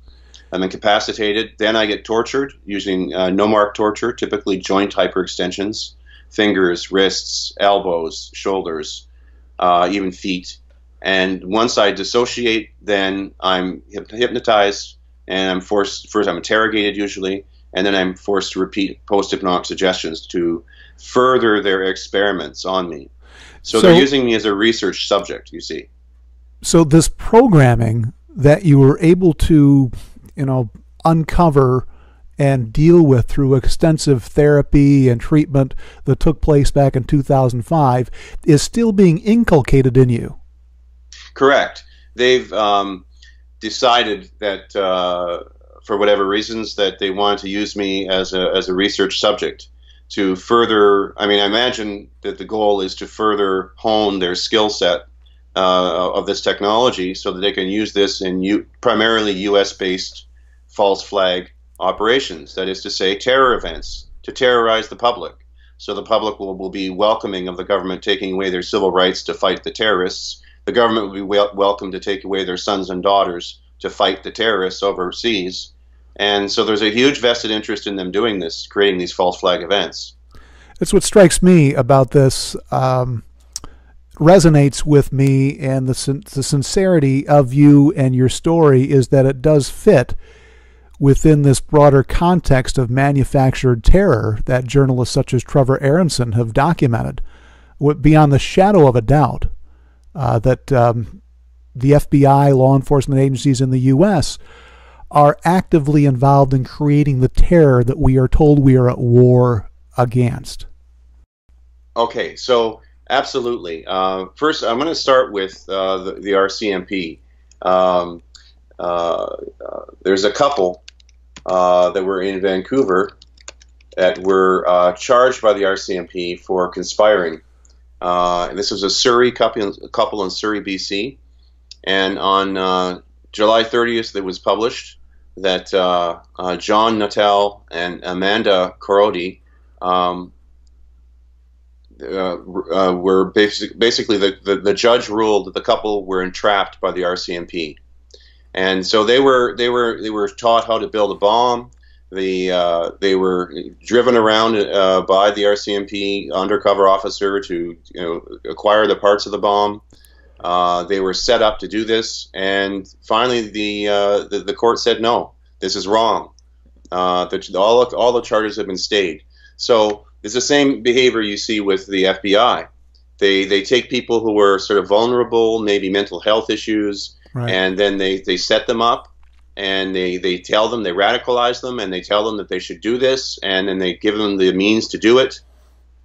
I'm incapacitated. Then I get tortured using uh, no mark torture, typically joint hyperextensions, fingers, wrists, elbows, shoulders, uh, even feet. And once I dissociate, then I'm hypnotized and I'm forced, first I'm interrogated usually, and then I'm forced to repeat post-hypnotic suggestions to further their experiments on me. So, so they're using me as a research subject, you see. So this programming that you were able to, you know, uncover and deal with through extensive therapy and treatment that took place back in 2005 is still being inculcated in you. Correct. They've um, decided that, uh, for whatever reasons, that they wanted to use me as a as a research subject to further. I mean, I imagine that the goal is to further hone their skill set uh, of this technology, so that they can use this in U- primarily U.S. based false flag operations. That is to say, terror events to terrorize the public. So the public will, will be welcoming of the government taking away their civil rights to fight the terrorists the government will be wel- welcome to take away their sons and daughters to fight the terrorists overseas. And so there's a huge vested interest in them doing this, creating these false flag events. That's what strikes me about this. Um, resonates with me, and the, the sincerity of you and your story is that it does fit within this broader context of manufactured terror that journalists such as Trevor Aaronson have documented. Beyond the shadow of a doubt, uh, that um, the FBI, law enforcement agencies in the U.S. are actively involved in creating the terror that we are told we are at war against. Okay, so absolutely. Uh, first, I'm going to start with uh, the, the, RCMP. Um, uh, uh, there's a couple uh, that were in Vancouver that were charged by the RCMP for conspiring uh, and this was a Surrey couple, couple in Surrey, BC. And on uh, July 30th, it was published that uh, uh John Nuttall and Amanda Korody um, uh, uh, were basic, basically the, the, the, judge ruled that the couple were entrapped by the RCMP. And so they were they were they were taught how to build a bomb. The, uh, they were driven around uh, by the RCMP undercover officer to you know, acquire the parts of the bomb. Uh, they were set up to do this, and finally the, uh, the, the court said no, this is wrong. Uh, the, all all the charges have been stayed. So it's the same behavior you see with the FBI. They they take people who are sort of vulnerable, maybe mental health issues, right. and then they, they set them up and they, they tell them, they radicalize them, and they tell them that they should do this, and then they give them the means to do it,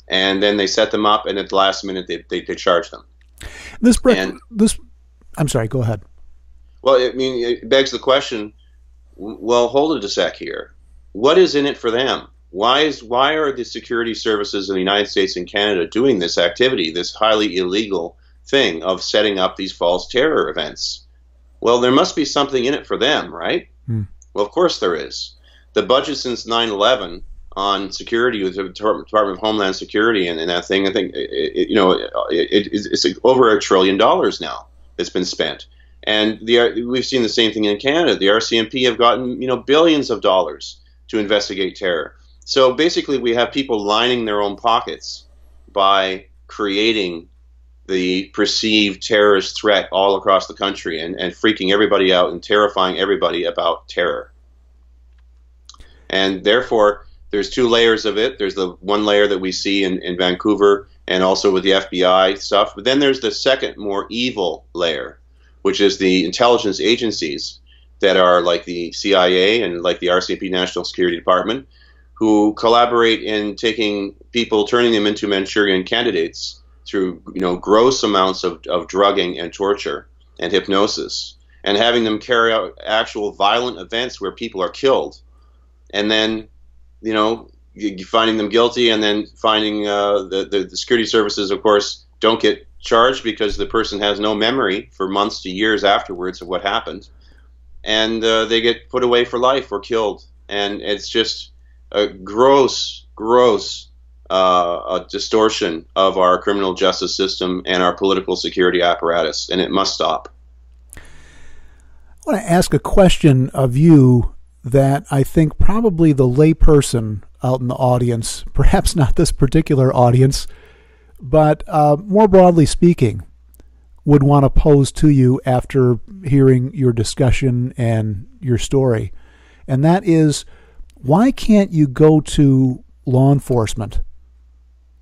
and then they set them up, and at the last minute they, they, they charge them. This, and, this, I'm sorry, go ahead. Well, I mean, it begs the question. Well, hold it a sec here. What is in it for them? Why is why are the security services in the United States and Canada doing this activity, this highly illegal thing of setting up these false terror events? Well, there must be something in it for them, right? Hmm. Well, of course there is. The budget since 9 11 on security with the Department of Homeland Security and, and that thing, I think, it, it, you know, it, it's over a trillion dollars now that's been spent. And the, we've seen the same thing in Canada. The RCMP have gotten, you know, billions of dollars to investigate terror. So basically, we have people lining their own pockets by creating the perceived terrorist threat all across the country and, and freaking everybody out and terrifying everybody about terror. And therefore, there's two layers of it. There's the one layer that we see in, in Vancouver and also with the FBI stuff. But then there's the second, more evil layer, which is the intelligence agencies that are like the CIA and like the RCMP National Security Department, who collaborate in taking people, turning them into Manchurian candidates through you know gross amounts of, of drugging and torture and hypnosis and having them carry out actual violent events where people are killed and then you know finding them guilty and then finding uh, the, the, the security services of course don't get charged because the person has no memory for months to years afterwards of what happened. And uh, they get put away for life or killed. And it's just a gross gross uh, a distortion of our criminal justice system and our political security apparatus, and it must stop. I want to ask a question of you that I think probably the layperson out in the audience, [LAUGHS] perhaps not this particular audience, but uh, more broadly speaking, would want to pose to you after hearing your discussion and your story. And that is why can't you go to law enforcement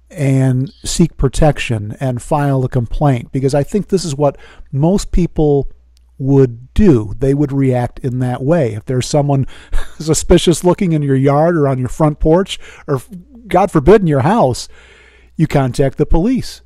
and seek protection and file a complaint because I think this is what most people would do. They would react in that way. If there's someone [LAUGHS] suspicious looking in your yard or on your front porch or God forbid in your house, you contact the police.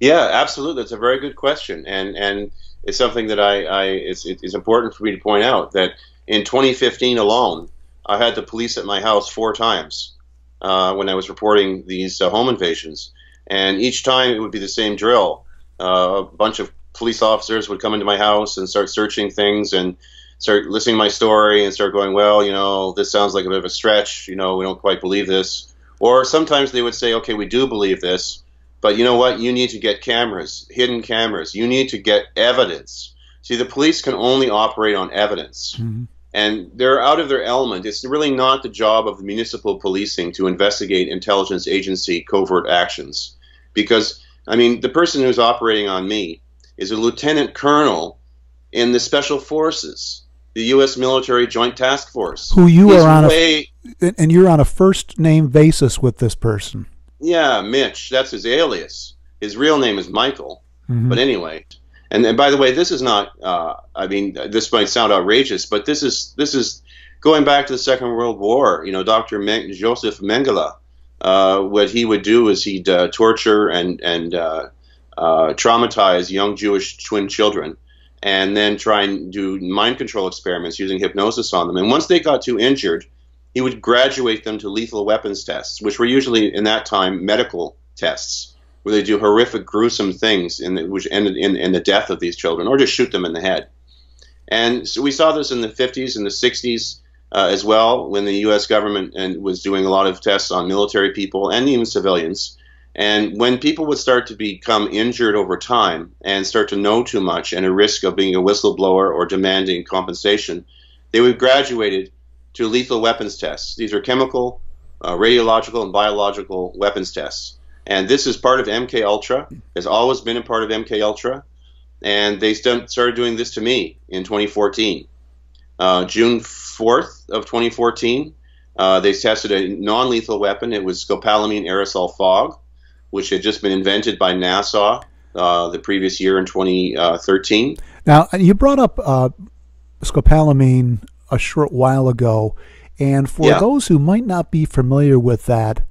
Yeah, absolutely. That's a very good question, and and it's something that I, I it's, it's important for me to point out that in 2015 alone, I had the police at my house four times uh, when I was reporting these uh, home invasions. And each time it would be the same drill. Uh, a bunch of police officers would come into my house and start searching things and start listening to my story and start going, well, you know, this sounds like a bit of a stretch. You know, we don't quite believe this. Or sometimes they would say, okay, we do believe this, but you know what? You need to get cameras, hidden cameras. You need to get evidence. See, the police can only operate on evidence. Mm-hmm and they're out of their element. It's really not the job of municipal policing to investigate intelligence agency covert actions. Because, I mean, the person who's operating on me is a lieutenant colonel in the special forces, the U.S. military joint task force. Who you He's are on way, a, and you're on a first name basis with this person. Yeah, Mitch. That's his alias. His real name is Michael. Mm-hmm. But anyway, and, and by the way, this is not. Uh, I mean, this might sound outrageous, but this is this is going back to the Second World War. You know, Dr. Men- Joseph Mengele. Uh, what he would do is he'd uh, torture and and uh, uh, traumatize young Jewish twin children, and then try and do mind control experiments using hypnosis on them. And once they got too injured, he would graduate them to lethal weapons tests, which were usually in that time medical tests where they do horrific, gruesome things, in the, which ended in, in the death of these children, or just shoot them in the head. And so we saw this in the 50s and the 60s uh, as well, when the U.S. government and was doing a lot of tests on military people and even civilians. And when people would start to become injured over time and start to know too much and a risk of being a whistleblower or demanding compensation, they would graduated to lethal weapons tests. These are chemical, uh, radiological, and biological weapons tests and this is part of MK Ultra. Has always been a part of MK Ultra, and they st- started doing this to me in 2014, uh, June 4th of 2014. Uh, they tested a non-lethal weapon. It was scopolamine aerosol fog, which had just been invented by NASA uh, the previous year in 2013. Now you brought up uh, scopolamine a short while ago, and for yeah. those who might not be familiar with that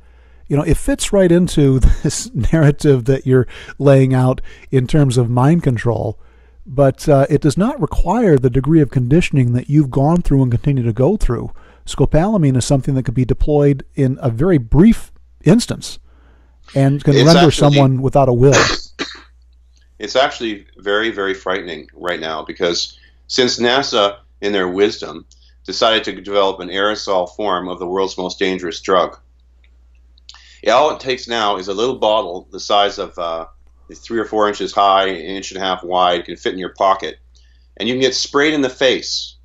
you know, it fits right into [LAUGHS] this narrative that you're laying out in terms of mind control, but uh, it does not require the degree of conditioning that you've gone through and continue to go through. Scopolamine is something that could be deployed in a very brief instance and can it's render actually, someone without a will. [COUGHS] It's actually very, very frightening right now because since NASA, in their wisdom, decided to develop an aerosol form of the world's most dangerous drug, all it takes now is a little bottle the size of uh, three or four inches high, an inch and a half wide, can fit in your pocket, and you can get sprayed in the face,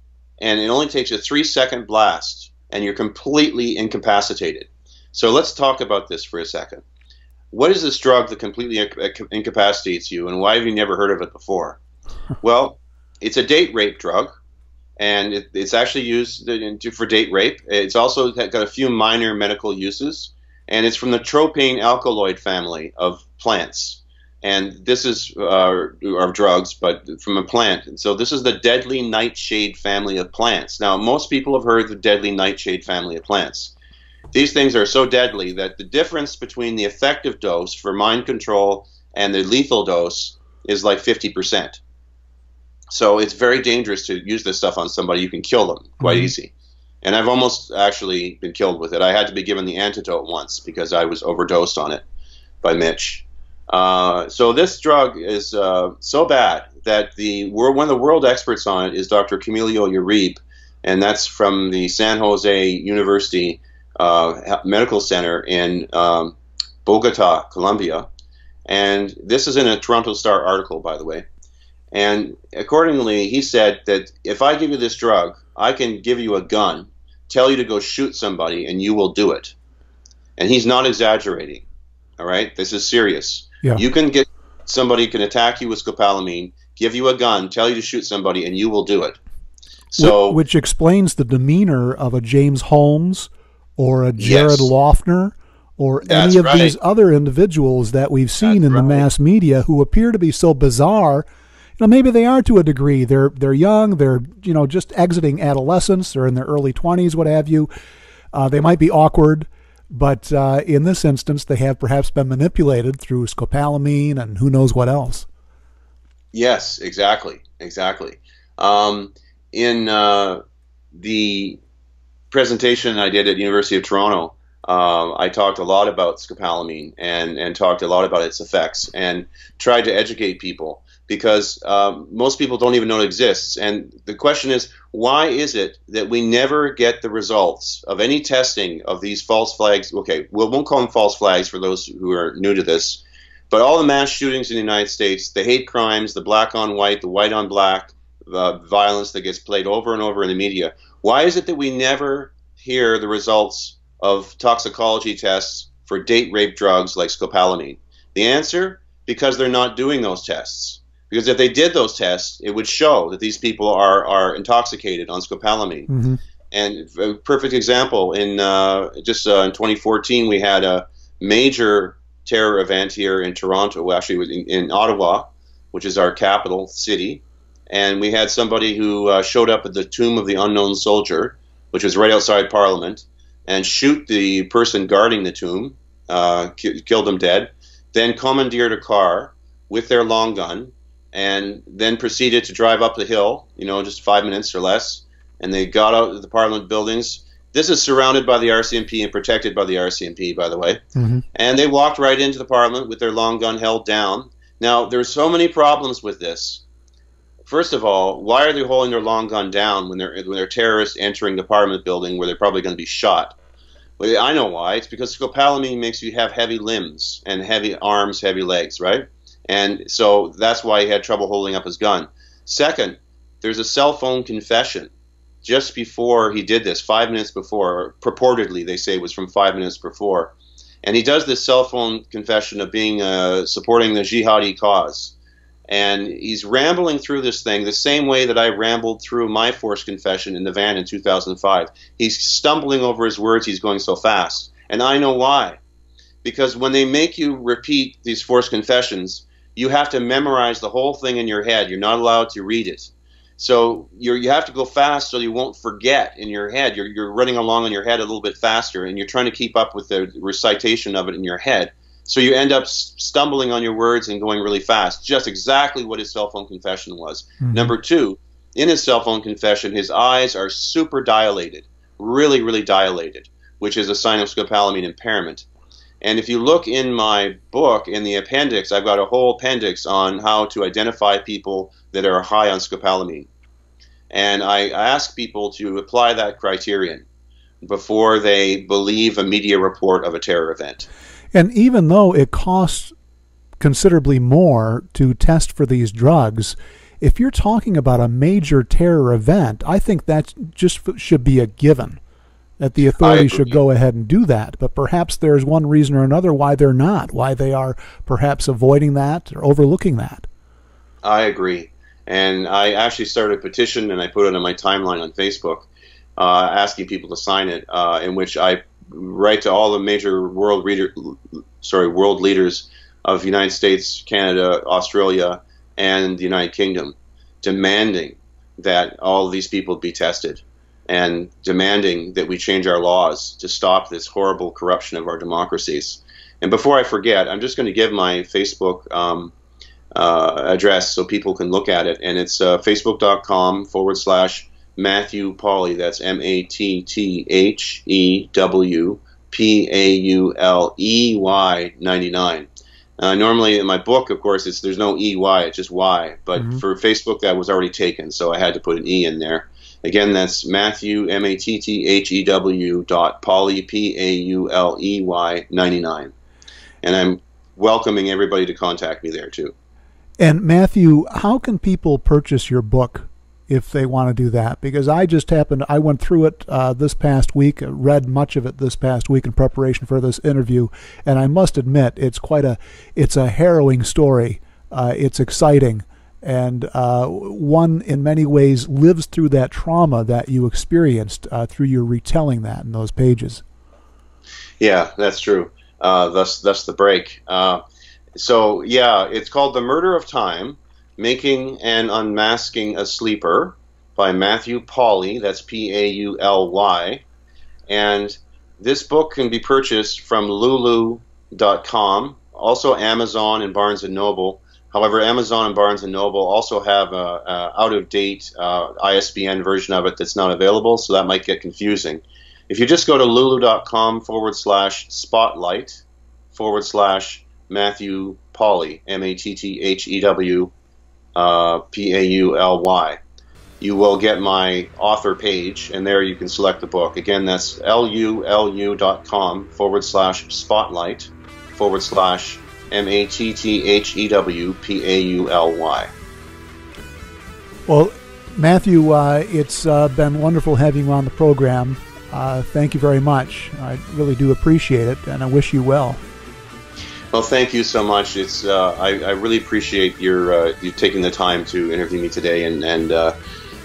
and it only takes a three second blast, and you're completely incapacitated. So let's talk about this for a second. What is this drug that completely incapacitates you, and why have you never heard of it before? [LAUGHS] well, it's a date rape drug, and it, it's actually used for date rape. It's also got a few minor medical uses and it's from the tropane alkaloid family of plants. And this is uh, of drugs, but from a plant. And so this is the deadly nightshade family of plants. Now, most people have heard the deadly nightshade family of plants. These things are so deadly that the difference between the effective dose for mind control and the lethal dose is like 50%. So it's very dangerous to use this stuff on somebody. You can kill them quite mm-hmm. easy. And I've almost actually been killed with it. I had to be given the antidote once because I was overdosed on it by Mitch. Uh, so this drug is uh, so bad that the one of the world experts on it is Dr. Camilo Uribe, and that's from the San Jose University uh, Medical Center in um, Bogota, Colombia. And this is in a Toronto Star article, by the way. And accordingly, he said that if I give you this drug, I can give you a gun, tell you to go shoot somebody, and you will do it. And he's not exaggerating. All right, this is serious. Yeah. You can get somebody can attack you with scopolamine, give you a gun, tell you to shoot somebody, and you will do it. So, which, which explains the demeanor of a James Holmes or a Jared yes. Loughner or That's any of right. these other individuals that we've seen That's in right. the mass media who appear to be so bizarre. You know, maybe they are to a degree. They're they're young. They're you know just exiting adolescence. They're in their early twenties, what have you. Uh, they might be awkward, but uh, in this instance, they have perhaps been manipulated through scopolamine and who knows what else. Yes, exactly, exactly. Um, in uh, the presentation I did at University of Toronto, um, I talked a lot about scopolamine and, and talked a lot about its effects and tried to educate people because um, most people don't even know it exists. And the question is, why is it that we never get the results of any testing of these false flags? Okay, we won't call them false flags for those who are new to this, but all the mass shootings in the United States, the hate crimes, the black on white, the white on black, the violence that gets played over and over in the media, why is it that we never hear the results of toxicology tests for date rape drugs like scopolamine? The answer because they're not doing those tests. Because if they did those tests, it would show that these people are, are intoxicated on scopolamine. Mm-hmm. And a perfect example in uh, just uh, in 2014, we had a major terror event here in Toronto, actually in, in Ottawa, which is our capital city, and we had somebody who uh, showed up at the tomb of the unknown soldier, which was right outside Parliament, and shoot the person guarding the tomb, uh, ki- killed him dead, then commandeered a car with their long gun, and then proceeded to drive up the hill, you know, just five minutes or less, and they got out of the Parliament buildings. This is surrounded by the RCMP and protected by the RCMP, by the way. Mm-hmm. And they walked right into the Parliament with their long gun held down. Now, there's so many problems with this First of all, why are they holding their long gun down when they're when they're terrorists entering the Parliament building where they're probably going to be shot? Well, I know why. It's because scopolamine makes you have heavy limbs and heavy arms, heavy legs, right? And so that's why he had trouble holding up his gun. Second, there's a cell phone confession just before he did this, five minutes before, purportedly they say it was from five minutes before, and he does this cell phone confession of being uh, supporting the jihadi cause and he's rambling through this thing the same way that I rambled through my forced confession in the van in 2005. He's stumbling over his words, he's going so fast. And I know why. Because when they make you repeat these forced confessions, you have to memorize the whole thing in your head. You're not allowed to read it. So you you have to go fast so you won't forget in your head. You're, you're running along in your head a little bit faster, and you're trying to keep up with the recitation of it in your head. So you end up stumbling on your words and going really fast. Just exactly what his cell phone confession was. Mm-hmm. Number two, in his cell phone confession, his eyes are super dilated, really, really dilated, which is a sign of scopolamine impairment. And if you look in my book, in the appendix, I've got a whole appendix on how to identify people that are high on scopolamine. And I ask people to apply that criterion before they believe a media report of a terror event. And even though it costs considerably more to test for these drugs, if you're talking about a major terror event, I think that just should be a given that the authorities should go ahead and do that. But perhaps there's one reason or another why they're not, why they are perhaps avoiding that or overlooking that. I agree. And I actually started a petition and I put it on my timeline on Facebook uh, asking people to sign it, uh, in which I write to all the major world reader, sorry, world leaders of United States, Canada, Australia, and the United Kingdom, demanding that all these people be tested. and demanding that we change our laws to stop this horrible corruption of our democracies. And before I forget, I'm just going to give my Facebook um, uh, address so people can look at it. And it's uh, facebook.com forward slash Matthew Pauley. That's M A T T H E W P A U L E Y 99. Uh, normally in my book, of course, it's there's no E Y, it's just Y. But mm-hmm. for Facebook, that was already taken, so I had to put an E in there. Again, that's Matthew M A T T H E W dot Pauley P A U L E Y 99, and I'm welcoming everybody to contact me there too. And Matthew, how can people purchase your book if they want to do that? Because I just happened, I went through it uh, this past week, read much of it this past week in preparation for this interview, and I must admit it's quite a, it's a harrowing story. Uh, it's exciting, and uh, one in many ways lives through that trauma that you experienced uh, through your retelling that in those pages. Yeah, that's true. Uh, thus, thus the break. Uh, so yeah, it's called The Murder of Time: Making and Unmasking a Sleeper by Matthew Pauly. That's P A U L Y, and this book can be purchased from Lulu.com, also Amazon and Barnes and Noble. However, Amazon and Barnes and Noble also have a, a out-of-date uh, ISBN version of it that's not available, so that might get confusing. If you just go to lulu.com forward slash spotlight forward slash Matthew Pauly, M A T T H E W uh, P A U L Y. You will get my author page, and there you can select the book. Again, that's lulu.com forward slash spotlight forward slash M A T T H E W P A U L Y. Well, Matthew, uh, it's uh, been wonderful having you on the program. Uh, thank you very much. I really do appreciate it, and I wish you well. Well, thank you so much. It's uh, I, I, really appreciate your uh, you taking the time to interview me today, and and uh,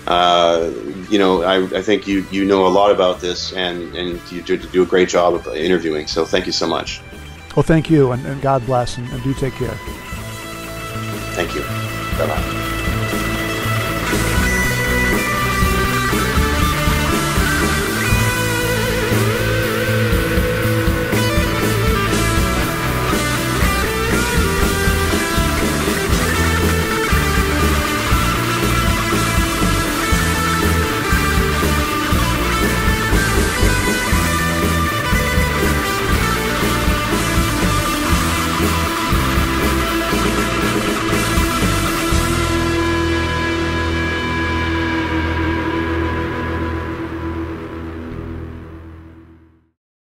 uh you know I, I think you you know a lot about this, and and you do, do a great job of interviewing. So thank you so much. Well, thank you, and, and God bless, and, and do take care. Thank you. Bye bye.